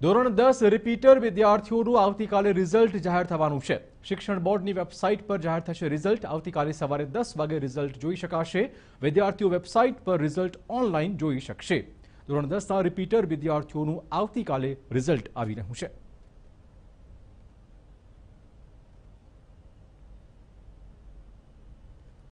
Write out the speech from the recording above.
ધોરણ દસ રિપીટર વિદ્યાર્થીઓનું આવતીકાલે રિઝલ્ટ જાહેર થવાનું છે શિક્ષણ બોર્ડની વેબસાઇટ પર જાહેર થશે રિઝલ્ટ આવતીકાલે સવારે દસ વાગે રિઝલ્ટ જોઈ શકાશે વિદ્યાર્થીઓ વેબસાઇટ પર રિઝલ્ટ ઓનલાઈન જોઈ શકશે ધોરણ દસના રિપીટર વિદ્યાર્થીઓનું આવતીકાલે રિઝલ્ટ આવી રહ્યું છે